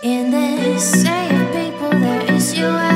In this sea of people, there is you.